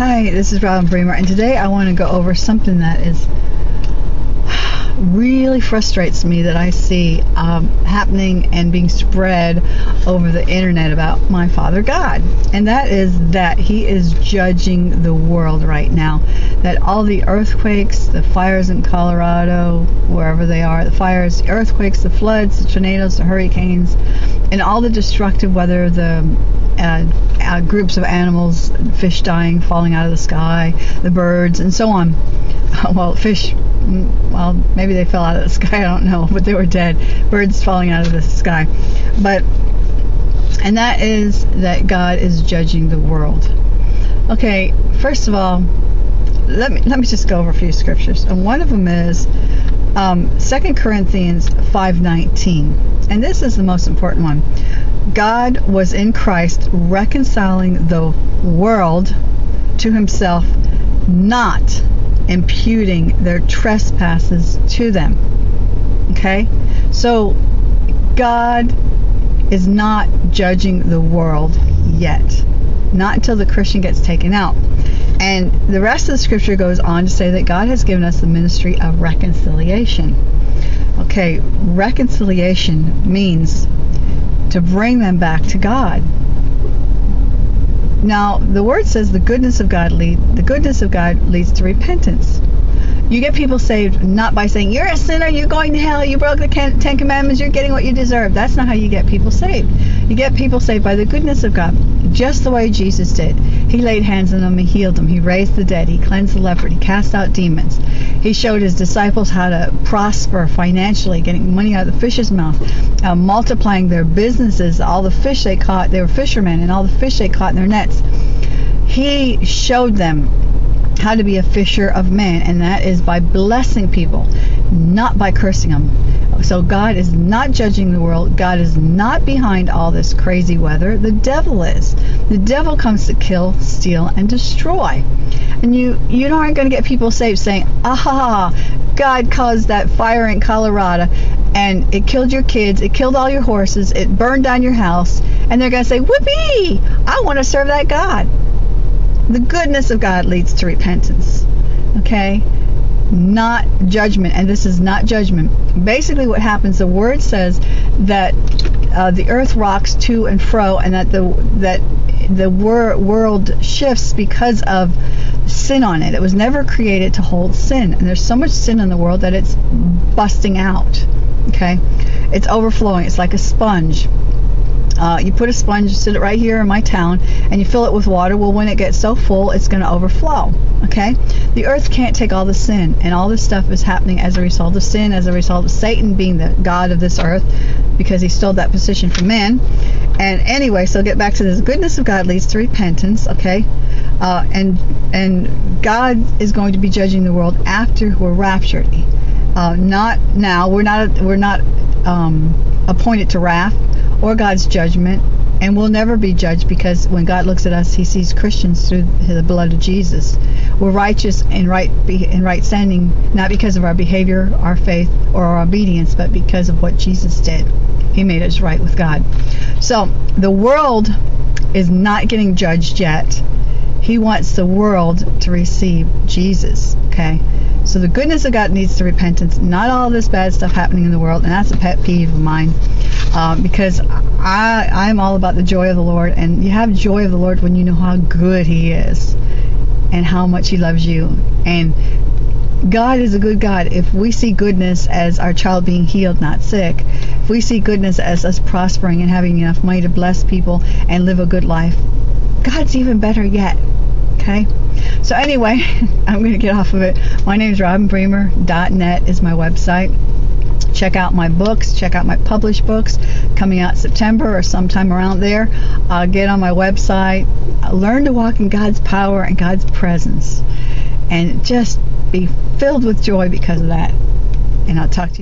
Hi, this is Robin Bremer, and today I want to go over something that is really frustrates me that I see um, happening and being spread over the internet about my Father God, and that is that He is judging the world right now. That all the earthquakes, the fires in Colorado, wherever they are, the fires, the earthquakes, the floods, the tornadoes, the hurricanes, and all the destructive weather, the uh, groups of animals, fish dying, falling out of the sky, the birds, and so on. Well, fish, mm, well, maybe they fell out of the sky, I don't know, but they were dead. Birds falling out of the sky. But, and that is that God is judging the world. Okay, first of all, let me let me just go over a few scriptures, and one of them is um, 2 Corinthians 5:19, and this is the most important one. God was in Christ reconciling the world to himself, not imputing their trespasses to them. Okay? So, God is not judging the world yet. Not until the Christian gets taken out. And the rest of the scripture goes on to say that God has given us the ministry of reconciliation. Okay, reconciliation means to bring them back to God. Now, the word says the goodness of God lead the goodness of God leads to repentance. You get people saved not by saying you're a sinner, you're going to hell, you broke the Ten Commandments, you're getting what you deserve. That's not how you get people saved. You get people saved by the goodness of God, just the way Jesus did. He laid hands on them, he healed them, he raised the dead, he cleansed the leper, he cast out demons. He showed his disciples how to prosper financially, getting money out of the fish's mouth, uh, multiplying their businesses, all the fish they caught. They were fishermen, and all the fish they caught in their nets. He showed them how to be a fisher of men, and that is by blessing people, not by cursing them. So God is not judging the world. God is not behind all this crazy weather. The devil is. The devil comes to kill, steal, and destroy. And you you aren't going to get people saved saying, "Aha, God caused that fire in Colorado and it killed your kids, it killed all your horses, it burned down your house." And they're going to say, "Whoopee! I want to serve that God." The goodness of God leads to repentance. Okay? Not judgment, and this is not judgment. Basically, what happens, the word says that uh, the earth rocks to and fro, and that the that the wor- world shifts because of sin on it. It was never created to hold sin, and there's so much sin in the world that it's busting out. Okay, it's overflowing. It's like a sponge. Uh, you put a sponge, sit it right here in my town, and you fill it with water. Well, when it gets so full, it's going to overflow. Okay? The earth can't take all the sin, and all this stuff is happening as a result of sin, as a result of Satan being the God of this earth, because he stole that position from man. And anyway, so get back to this. Goodness of God leads to repentance. Okay? Uh, and and God is going to be judging the world after we're raptured. Uh, not now. We're not. We're not um, appointed to wrath or God's judgment, and we'll never be judged because when God looks at us, He sees Christians through the blood of Jesus. We're righteous and right in right standing not because of our behavior, our faith, or our obedience, but because of what Jesus did. He made us right with God. So the world is not getting judged yet. He wants the world to receive Jesus. Okay. So the goodness of God needs to repentance, not all this bad stuff happening in the world, and that's a pet peeve of mine um, because I I'm all about the joy of the Lord, and you have joy of the Lord when you know how good He is and how much He loves you. And God is a good God. If we see goodness as our child being healed, not sick, if we see goodness as us prospering and having enough money to bless people and live a good life, God's even better yet. Okay? So anyway, I'm going to get off of it. My name is robinbremer.net is my website check out my books, check out my published books coming out September or sometime around there. Uh, get on my website, learn to walk in God's power and God's presence, and just be filled with joy because of that. And I'll talk to you.